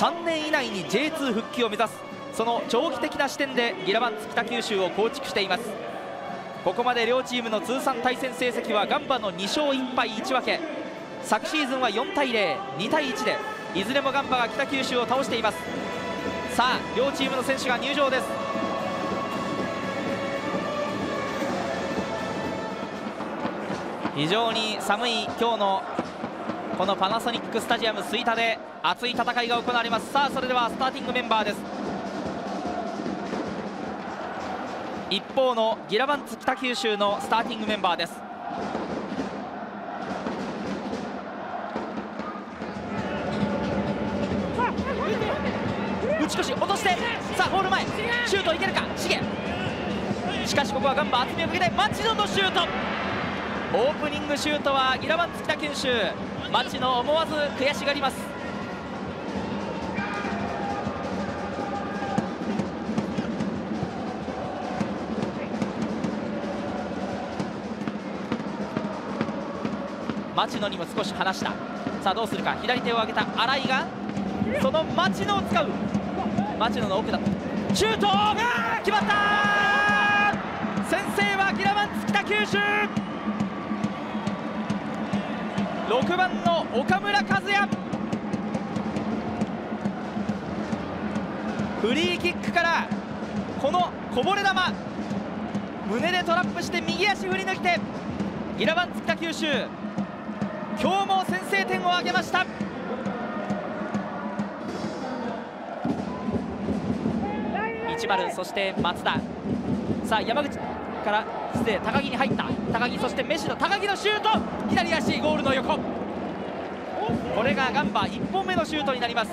3年以内に J2 復帰を目指すその長期的な視点でギラバンツ北九州を構築しています。ここまで両チームの通算対戦成績はガンバの2勝1敗1分け。昨シーズンは4対02対1でいずれもガンバが北九州を倒しています。さあ両チームの選手が入場です。非常に寒い今日のこのパナソニックスタジアム吹田で熱い戦いが行われます。さあそれではスターティングメンバーです。一方のギラバンツ北九州のスターティングメンバーです。打ち越し落としてさあホール前。シュートいけるか？シゲ。しかしここはガンバ厚みをかけて町野のシュート。オープニングシュートはギラバンツ北九州。町野思わず悔しがります。町野にも少し離した。さあどうするか。左手を上げた。新井がその町野を使う。町野の奥だ。シュートが決まった先制はギラバンツ北九州！6番の岡村和也。フリーキックからこのこぼれ球。胸でトラップして右足振り抜いて。ギラバンツ北九州。今日も先制点を挙げました。1そして松田。さあ山口から失礼高木に入った。高木そしてメッシの高木のシュート。左足ゴールの横。これがガンバ1本目のシュートになります。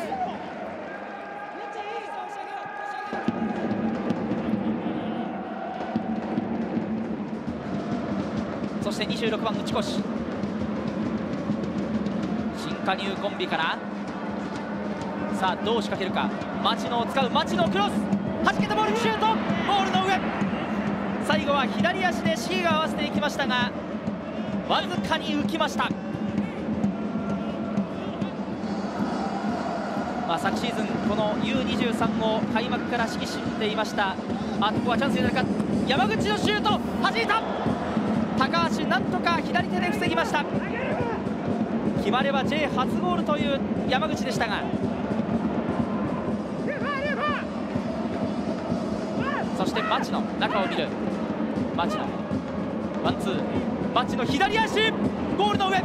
そして26番打ち越。し新加入コンビから。さあどう仕掛けるか。町野を使う町野クロス。弾けたボールシュート。ボールの上。最後は左足でシーが合わせていきましたがわずかに浮きました、まあ、昨シーズンこの U23 を開幕から指揮していましたあここはチャンスになるか。山口のシュート弾いた。高橋なんとか左手で防ぎました。決まれば J 初ゴールという山口でしたが。そして町野中を見る。町野ワンツー。町野左足。ゴールの上。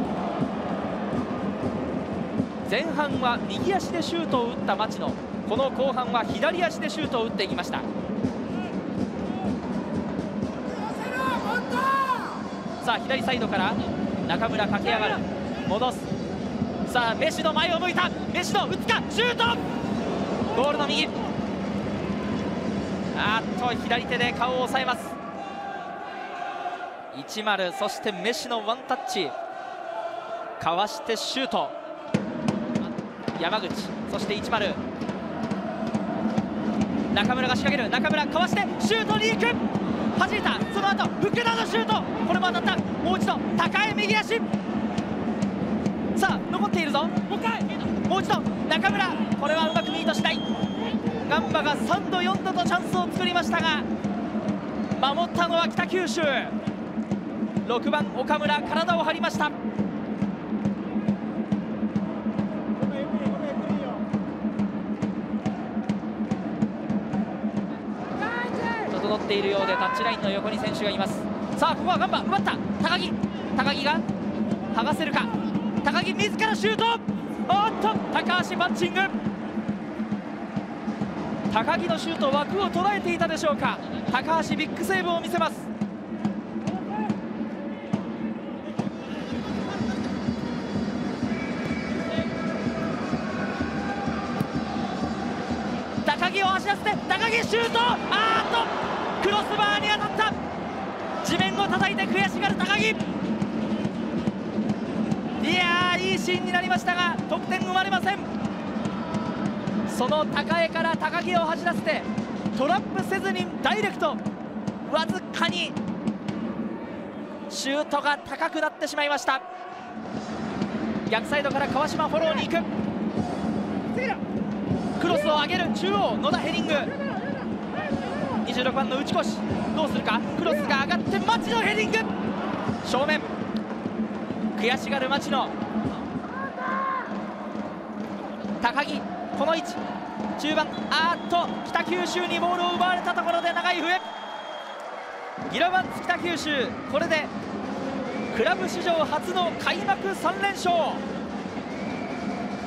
前半は右足でシュートを打った町野この後半は左足でシュートを打っていきました。さあ左サイドから。中村駆け上がる。戻す。さあメッシの前を向いた。メッシの打つか。シュート。ゴールの右。あっと左手で顔を押さえます。10そしてメッシのワンタッチ。かわしてシュート。山口そして10中村が仕掛ける。中村かわしてシュートに行く。弾いた。その後福田のシュート。これも当たった。もう一度高い右足。さあ残っているぞ。もう一回もう一度中村。これはうまくミートしない。ガンバが3度4度とチャンスを作りましたが守ったのは北九州。6番岡村体を張りました。整っているようでタッチラインの横に選手がいます。さあここはガンバ奪った。高木。高木が剥がせるか。高木自らシュート。おっと高橋マッチング。高木のシュート枠を捉えていたでしょうか。高橋ビッグセーブを見せます。らせて高木シュート。あーっと。クロスバーに当たった。地面を叩いて悔しがる高木。いやいいシーンになりましたが得点生まれません。その高江から高木を走らせてトラップせずにダイレクトわずかにシュートが高くなってしまいました。逆サイドから川島フォローに行く。クロスを上げる中央野田ヘディング。26番の内越しどうするか？クロスが上がって町野ヘディング。正面。悔しがる町野高木この位置。中盤あっと北九州にボールを奪われたところで長い笛。ギラバンツ北九州。これでクラブ史上初の開幕3連勝。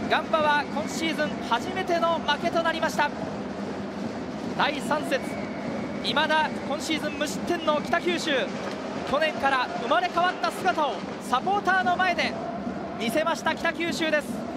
ガンバは今シーズン初めての負けとなりました。第3節。いまだ今シーズン無失点の北九州。去年から生まれ変わった姿をサポーターの前で見せました北九州です。